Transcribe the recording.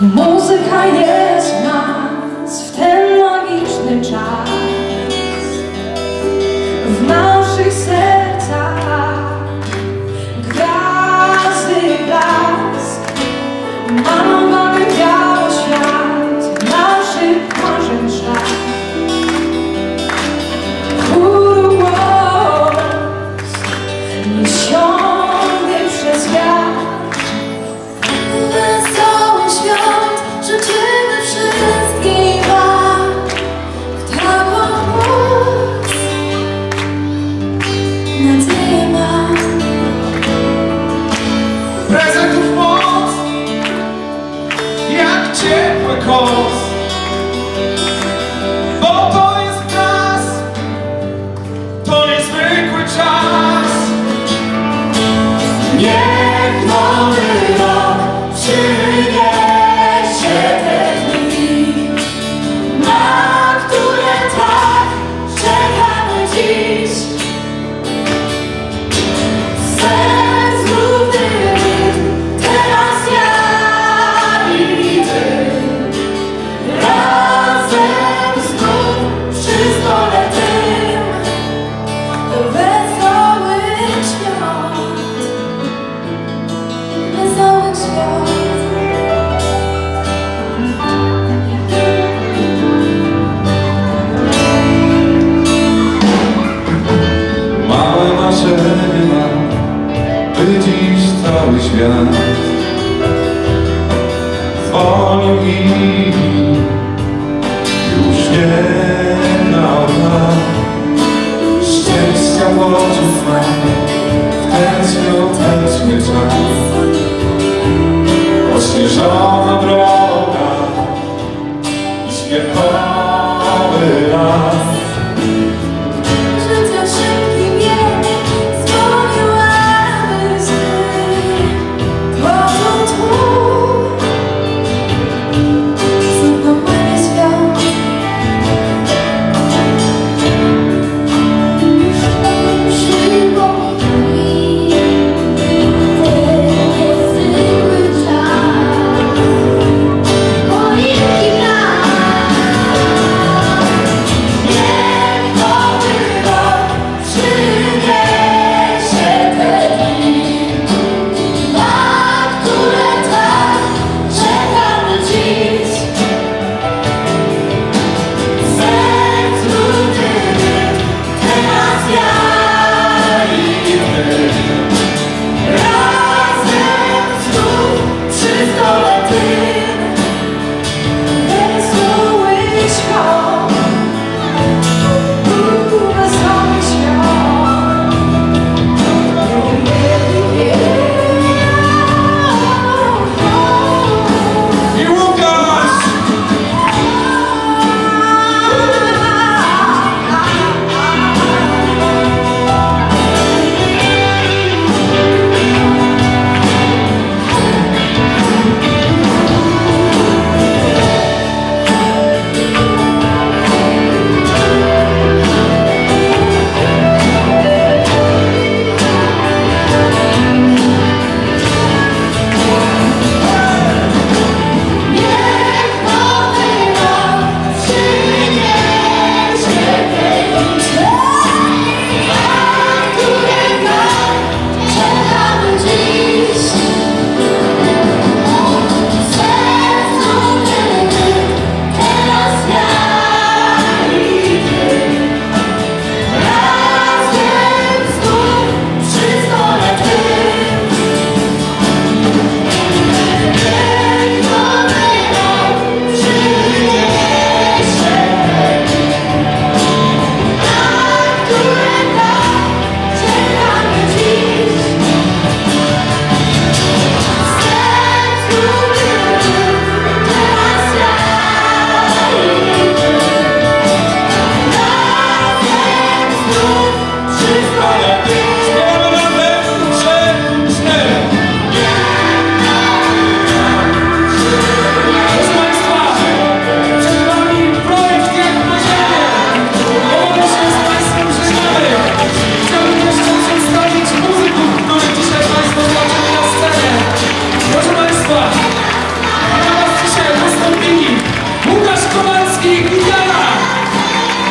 Muzyka jest w nas w ten magiczny czas. W jak ciepły kos. Bo to jest nas to niezwykły czas. Niech dzwonił i już nie na dwa ścieżka włosów ma w tęskniu, tęsknię czas ośnieżona droga i śpiewały las.